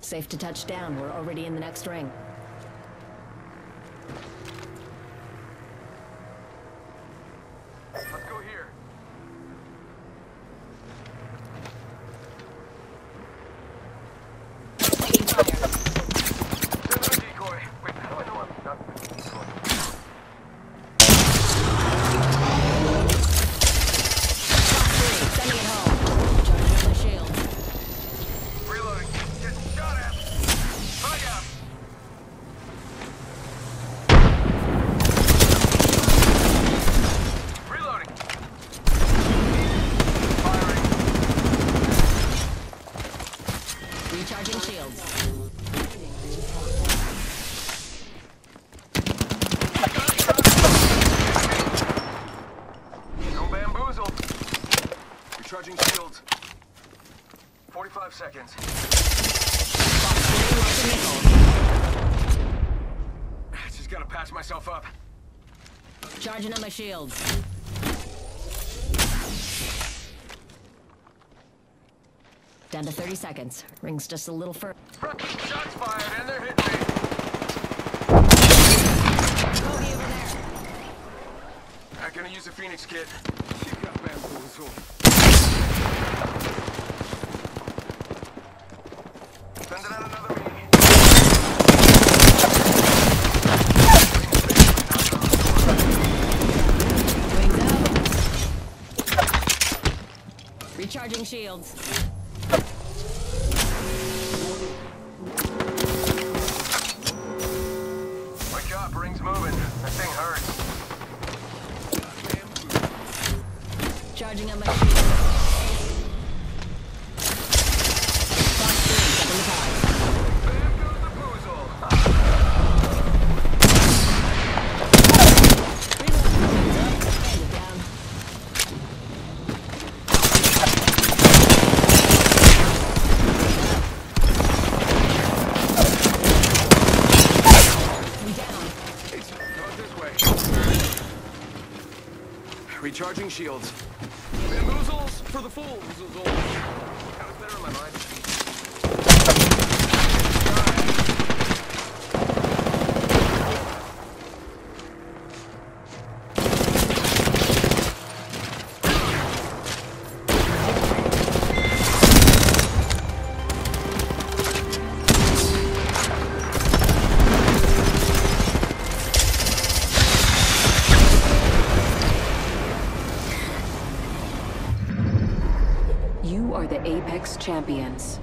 Safe to touch down. We're already in the next ring. Let's go here. Recharging shields. 45 seconds. Just gotta patch myself up. Charging up my shields. Down to 30 seconds. Ring's just a little further. Shots fired and they're hitting me. Bogey over there. I'm gonna use a Phoenix kit. She got bamboozled. Recharging shields. Wake up, ring's moving. That thing hurts. Charging up my shields. Recharging shields. Bamboozles for the fools. Got it better in my mind. Apex Champions.